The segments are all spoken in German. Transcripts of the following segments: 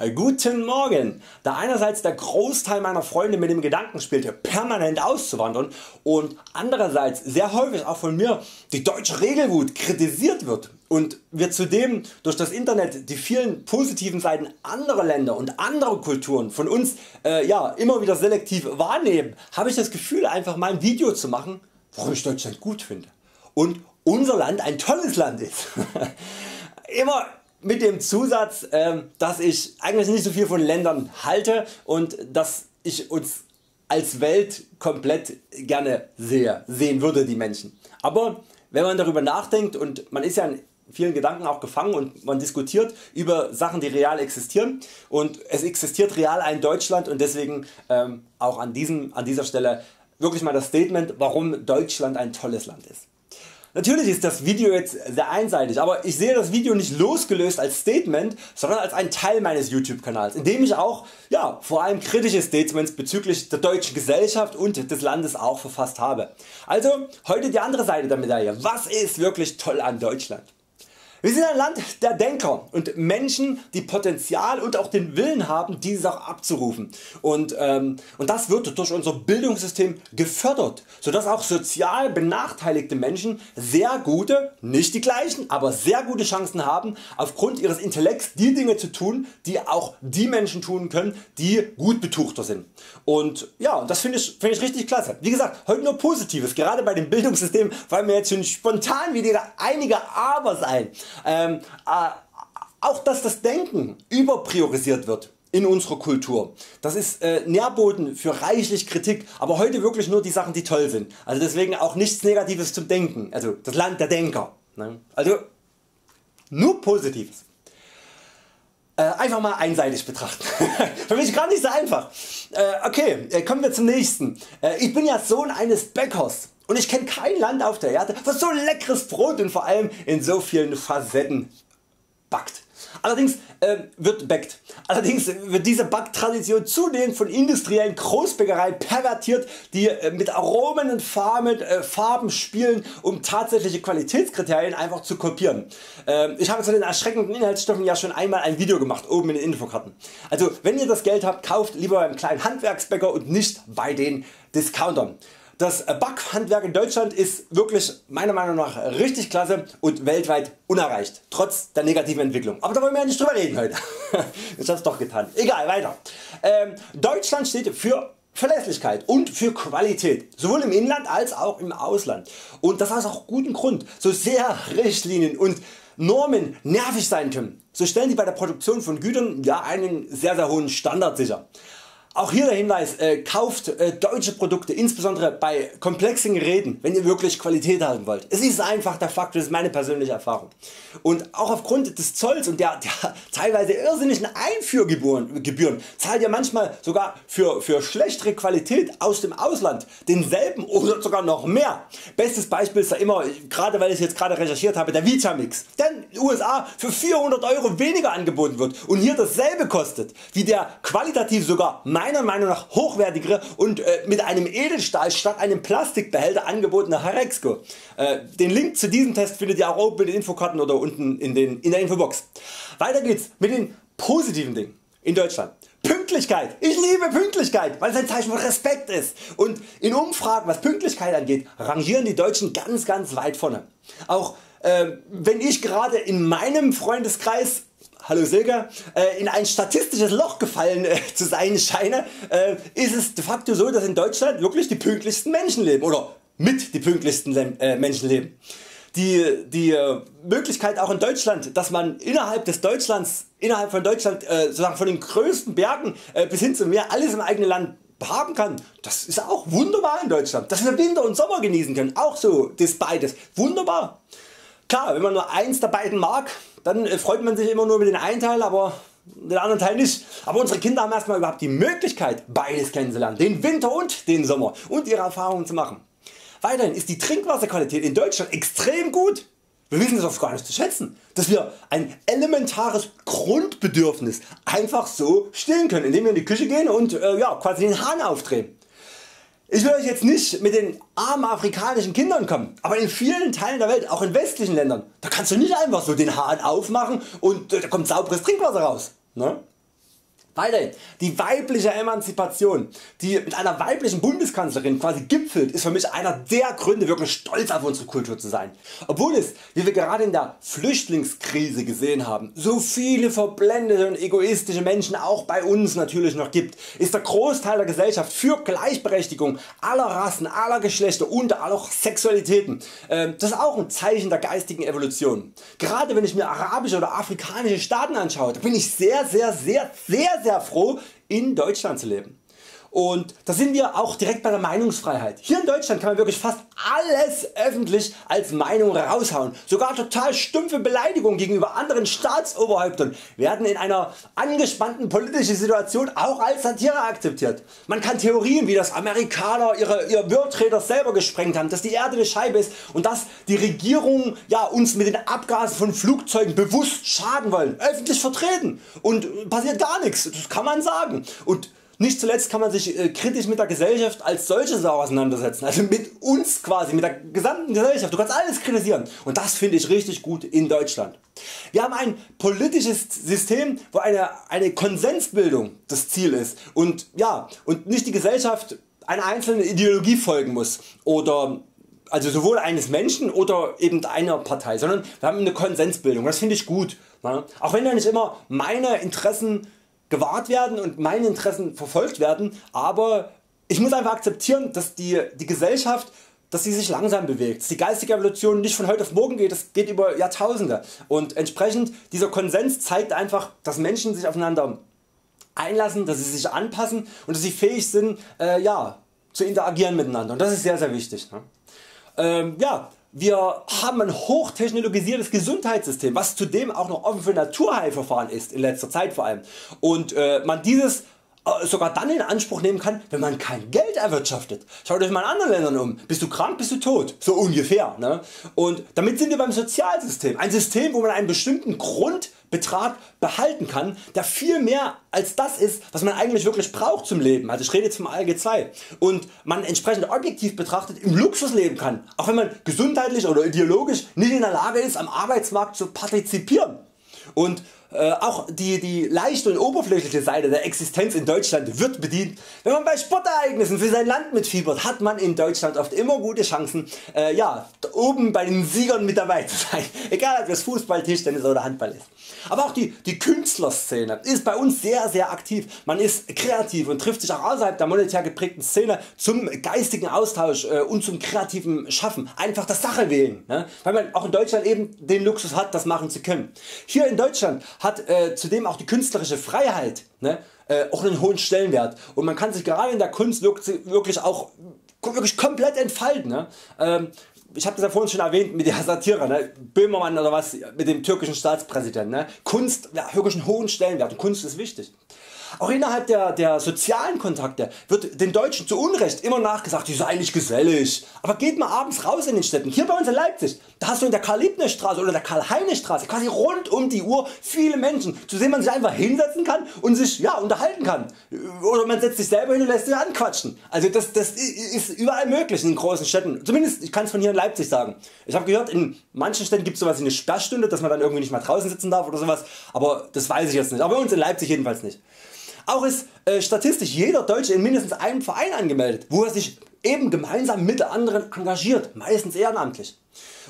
Äh, guten Morgen! Da einerseits der Großteil meiner Freunde mit dem Gedanken spielte permanent auszuwandern und andererseits sehr häufig auch von mir die deutsche Regelwut kritisiert wird und wir zudem durch das Internet die vielen positiven Seiten anderer Länder und anderer Kulturen von uns äh, ja, immer wieder selektiv wahrnehmen, habe ich das Gefühl einfach mal ein Video zu machen warum ich Deutschland gut finde und unser Land ein tolles Land ist. immer mit dem Zusatz ähm, dass ich eigentlich nicht so viel von Ländern halte und dass ich uns als Welt komplett gerne sehe, sehen würde die Menschen. Aber wenn man darüber nachdenkt und man ist ja in vielen Gedanken auch gefangen und man diskutiert über Sachen die real existieren und es existiert real ein Deutschland und deswegen ähm, auch an, diesem, an dieser Stelle wirklich mal das Statement warum Deutschland ein tolles Land ist. Natürlich ist das Video jetzt sehr einseitig, aber ich sehe das Video nicht losgelöst als Statement, sondern als ein Teil meines YouTube Kanals, in dem ich auch ja, vor allem kritische Statements bezüglich der deutschen Gesellschaft und des Landes auch verfasst habe. Also heute die andere Seite der Medaille. Was ist wirklich toll an Deutschland? Wir sind ein Land der Denker und Menschen die Potenzial und auch den Willen haben diese auch abzurufen und, ähm, und das wird durch unser Bildungssystem gefördert, sodass auch sozial benachteiligte Menschen sehr gute, nicht die gleichen, aber sehr gute Chancen haben aufgrund ihres Intellekts die Dinge zu tun die auch die Menschen tun können die gut betuchter sind. Und ja, das finde ich, find ich richtig klasse. Wie gesagt heute nur Positives, gerade bei dem Bildungssystem fallen mir jetzt schon spontan wieder einige Abers ein. Ähm, äh, auch dass das Denken überpriorisiert wird in unserer Kultur. Das ist äh, Nährboden für reichlich Kritik, aber heute wirklich nur die Sachen die toll sind. Also deswegen auch nichts Negatives zum Denken, also das Land der Denker. Ne? Also nur Positives. Äh, einfach mal einseitig betrachten. Für mich gar nicht so einfach. Äh, okay, äh, kommen wir zum nächsten. Ich bin ja Sohn eines Bäckers und ich kenne kein Land auf der Erde was so leckeres Brot und vor allem in so vielen Facetten backt. Allerdings äh, wird backt. Allerdings wird diese Backtradition zunehmend von industriellen Großbäckereien pervertiert, die äh, mit Aromen und Farben, äh, Farben spielen, um tatsächliche Qualitätskriterien einfach zu kopieren. Ähm, ich habe zu den erschreckenden Inhaltsstoffen ja schon einmal ein Video gemacht, oben in den Infokarten. Also wenn ihr das Geld habt, kauft lieber beim kleinen Handwerksbäcker und nicht bei den Discountern. Das Backhandwerk in Deutschland ist wirklich meiner Meinung nach richtig klasse und weltweit unerreicht, trotz der negativen Entwicklung. Aber da wollen wir ja nicht drüber reden heute. ich hab's doch getan. Egal, weiter. Ähm, Deutschland steht für Verlässlichkeit und für Qualität, sowohl im Inland als auch im Ausland. Und das aus auch gutem Grund. So sehr Richtlinien und Normen nervig sein können, so stellen die bei der Produktion von Gütern ja einen sehr sehr hohen Standard sicher. Auch hier der Hinweis, äh, kauft äh, deutsche Produkte, insbesondere bei komplexen Geräten, wenn ihr wirklich Qualität haben wollt. Es ist einfach der Fakt, das ist meine persönliche Erfahrung. Und auch aufgrund des Zolls und der, der teilweise irrsinnigen Einführgebühren Gebühren, zahlt ihr manchmal sogar für, für schlechtere Qualität aus dem Ausland denselben oder sogar noch mehr. Bestes Beispiel ist da immer, gerade weil ich jetzt gerade recherchiert habe, der Vitamix, der in den USA für 400 Euro weniger angeboten wird und hier dasselbe kostet wie der qualitativ sogar meiner Meinung nach hochwertigere und äh, mit einem Edelstahl statt einem Plastikbehälter angebotene Harexco. Äh, den Link zu diesem Test findet ihr auch oben in den Infokarten oder unten in, den, in der Infobox. Weiter geht's mit den positiven Dingen in Deutschland. Pünktlichkeit. Ich liebe Pünktlichkeit, weil es ein Zeichen von Respekt ist. Und in Umfragen was Pünktlichkeit angeht, rangieren die Deutschen ganz ganz weit vorne. Auch äh, wenn ich gerade in meinem Freundeskreis Hallo Silke, äh, in ein statistisches Loch gefallen äh, zu sein scheine, äh, ist es de facto so dass in Deutschland wirklich die pünktlichsten Menschen leben oder mit die pünktlichsten Menschen leben. Die, die Möglichkeit auch in Deutschland, dass man innerhalb des Deutschlands, innerhalb von Deutschland sozusagen von den größten Bergen bis hin zum Meer alles im eigenen Land haben kann, das ist auch wunderbar in Deutschland. Dass wir Winter und Sommer genießen können, auch so das beides, wunderbar. Klar, wenn man nur eins der beiden mag, dann äh, freut man sich immer nur über den einen Teil, aber den anderen Teil nicht. Aber unsere Kinder haben erstmal überhaupt die Möglichkeit beides kennenzulernen, den Winter und den Sommer und ihre Erfahrungen zu machen. Weiterhin ist die Trinkwasserqualität in Deutschland extrem gut. Wir wissen es oft gar nicht zu schätzen, dass wir ein elementares Grundbedürfnis einfach so stillen können, indem wir in die Küche gehen und äh, ja, quasi den Hahn aufdrehen. Ich will Euch jetzt nicht mit den armen afrikanischen Kindern kommen, aber in vielen Teilen der Welt, auch in westlichen Ländern, da kannst du nicht einfach so den Hahn aufmachen und äh, da kommt sauberes Trinkwasser raus. Ne? Weiterhin, die weibliche Emanzipation, die mit einer weiblichen Bundeskanzlerin quasi gipfelt, ist für mich einer der Gründe wirklich stolz auf unsere Kultur zu sein. Obwohl es, wie wir gerade in der Flüchtlingskrise gesehen haben, so viele verblendete und egoistische Menschen auch bei uns natürlich noch gibt, ist der Großteil der Gesellschaft für Gleichberechtigung aller Rassen, aller Geschlechter und aller Sexualitäten. Ähm, das ist auch ein Zeichen der geistigen Evolution. Gerade wenn ich mir arabische oder afrikanische Staaten anschaue, bin ich sehr sehr sehr sehr sehr froh in Deutschland zu leben. Und da sind wir auch direkt bei der Meinungsfreiheit. Hier in Deutschland kann man wirklich fast alles öffentlich als Meinung raushauen. Sogar total stumpfe Beleidigungen gegenüber anderen Staatsoberhäuptern werden in einer angespannten politischen Situation auch als Satire akzeptiert. Man kann Theorien wie dass Amerikaner ihre, ihr World selber gesprengt haben, dass die Erde eine Scheibe ist und dass die Regierungen ja, uns mit den Abgasen von Flugzeugen bewusst schaden wollen, öffentlich vertreten und passiert gar nichts, das kann man sagen. Und nicht zuletzt kann man sich äh, kritisch mit der Gesellschaft als solches auseinandersetzen, also mit uns quasi, mit der gesamten Gesellschaft. Du kannst alles kritisieren und das finde ich richtig gut in Deutschland. Wir haben ein politisches System, wo eine, eine Konsensbildung das Ziel ist und, ja, und nicht die Gesellschaft einer einzelnen Ideologie folgen muss oder also sowohl eines Menschen oder eben einer Partei, sondern wir haben eine Konsensbildung. Das finde ich gut. Auch wenn da nicht immer meine Interessen gewahrt werden und meine Interessen verfolgt werden, aber ich muss einfach akzeptieren, dass die, die Gesellschaft dass sie sich langsam bewegt, dass die geistige Evolution nicht von heute auf morgen geht, das geht über Jahrtausende und entsprechend dieser Konsens zeigt einfach, dass Menschen sich aufeinander einlassen, dass sie sich anpassen und dass sie fähig sind äh, ja, zu interagieren miteinander und das ist sehr sehr wichtig. Ne? Ähm, ja, wir haben ein hochtechnologisiertes Gesundheitssystem, was zudem auch noch offen für Naturheilverfahren ist, in letzter Zeit vor allem. Und äh, man dieses sogar dann in Anspruch nehmen kann, wenn man kein Geld erwirtschaftet. Schaut euch mal in anderen Ländern um. Bist du krank, bist du tot. So ungefähr. Ne? Und damit sind wir beim Sozialsystem. Ein System, wo man einen bestimmten Grundbetrag behalten kann, der viel mehr als das ist, was man eigentlich wirklich braucht zum Leben. Also ich rede jetzt vom ALG 2. Und man entsprechend objektiv betrachtet im Luxus leben kann. Auch wenn man gesundheitlich oder ideologisch nicht in der Lage ist, am Arbeitsmarkt zu partizipieren. Und äh, auch die, die leichte und oberflächliche Seite der Existenz in Deutschland wird bedient. Wenn man bei Sportereignissen für sein Land mitfiebert, hat man in Deutschland oft immer gute Chancen äh, ja, oben bei den Siegern mit dabei zu sein. Egal ob das Fußball, Tischtennis oder Handball ist. Aber auch die, die Künstlerszene ist bei uns sehr sehr aktiv. Man ist kreativ und trifft sich auch außerhalb der monetär geprägten Szene zum geistigen Austausch äh, und zum kreativen Schaffen. Einfach das Sache wählen. Ne? Weil man auch in Deutschland eben den Luxus hat das machen zu können. Hier in Deutschland hat äh, zudem auch die künstlerische Freiheit ne, äh, auch einen hohen Stellenwert und man kann sich gerade in der Kunst wirklich auch wirklich komplett entfalten. Ne? Ähm, ich habe das ja vorhin schon erwähnt mit der Satire, ne? Böhmermann oder was mit dem türkischen Staatspräsidenten. Ne? Kunst ja, wirklich einen hohen Stellenwert und Kunst ist wichtig. Auch innerhalb der, der sozialen Kontakte wird den Deutschen zu Unrecht immer nachgesagt, die sind eigentlich gesellig. Aber geht mal abends raus in den Städten. Hier bei uns in Leipzig, da hast du in der Karl-Liebknecht-Straße oder der Karl-Heine-Straße quasi rund um die Uhr viele Menschen, zu denen man sich einfach hinsetzen kann und sich ja, unterhalten kann. Oder man setzt sich selber hin und lässt sich anquatschen. Also das, das ist überall möglich in den großen Städten. Zumindest ich kann es von hier in Leipzig sagen. Ich habe gehört, in manchen Städten gibt es sowas wie eine Sperrstunde, dass man dann irgendwie nicht mal draußen sitzen darf oder sowas. Aber das weiß ich jetzt nicht. Aber bei uns in Leipzig jedenfalls nicht. Auch ist äh, statistisch jeder Deutsche in mindestens einem Verein angemeldet, wo er sich eben gemeinsam mit anderen engagiert, meistens ehrenamtlich.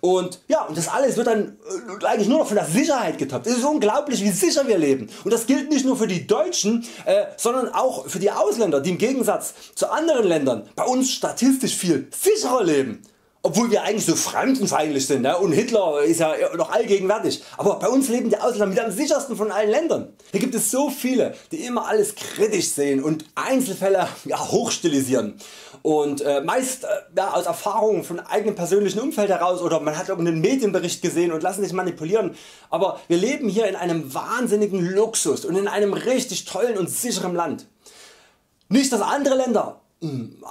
Und ja, und das alles wird dann äh, eigentlich nur noch von der Sicherheit getoppt. Es ist unglaublich wie sicher wir leben. Und das gilt nicht nur für die Deutschen, äh, sondern auch für die Ausländer, die im Gegensatz zu anderen Ländern bei uns statistisch viel sicherer leben obwohl wir eigentlich so fremdenfeindlich sind ne? und Hitler ist ja noch allgegenwärtig. Aber bei uns leben die Ausländer mit am sichersten von allen Ländern. Hier gibt es so viele die immer alles kritisch sehen und Einzelfälle ja, hochstilisieren. Und äh, meist äh, ja, aus Erfahrungen von eigenem persönlichen Umfeld heraus oder man hat irgendeinen Medienbericht gesehen und lassen sich manipulieren. Aber wir leben hier in einem wahnsinnigen Luxus und in einem richtig tollen und sicheren Land. Nicht dass andere Länder hm,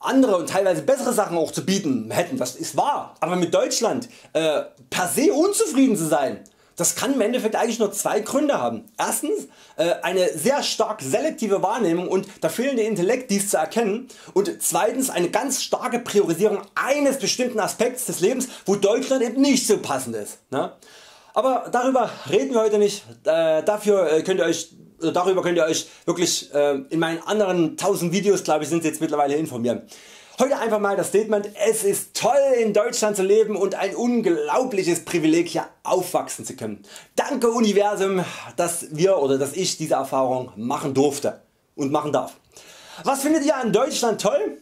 andere und teilweise bessere Sachen auch zu bieten hätten, das ist wahr, aber mit Deutschland äh, per se unzufrieden zu sein, das kann im Endeffekt eigentlich nur zwei Gründe haben. Erstens äh, eine sehr stark selektive Wahrnehmung und der fehlende Intellekt dies zu erkennen und zweitens eine ganz starke Priorisierung eines bestimmten Aspekts des Lebens wo Deutschland eben nicht so passend ist. Ne? Aber darüber reden wir heute nicht, äh, dafür äh, könnt ihr Euch darüber könnt ihr Euch wirklich äh, in meinen anderen 1000 Videos glaube ich sind jetzt mittlerweile informieren. Heute einfach mal das Statement, es ist toll in Deutschland zu leben und ein unglaubliches Privileg hier aufwachsen zu können. Danke Universum, dass wir oder dass ich diese Erfahrung machen durfte und machen darf. Was findet ihr an Deutschland toll?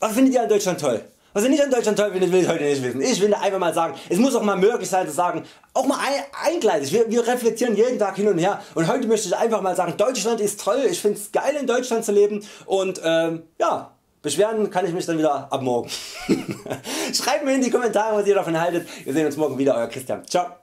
Was findet ihr an Deutschland toll? Was ihr nicht an Deutschland toll findet, will ich heute nicht wissen. Ich will einfach mal sagen, es muss auch mal möglich sein zu sagen, auch mal eingleisig. Wir, wir reflektieren jeden Tag hin und her und heute möchte ich einfach mal sagen, Deutschland ist toll, ich finde es geil in Deutschland zu leben und ähm, ja, Beschweren kann ich mich dann wieder ab morgen. Schreibt mir in die Kommentare was ihr davon haltet. Wir sehen uns morgen wieder, Euer Christian. Ciao.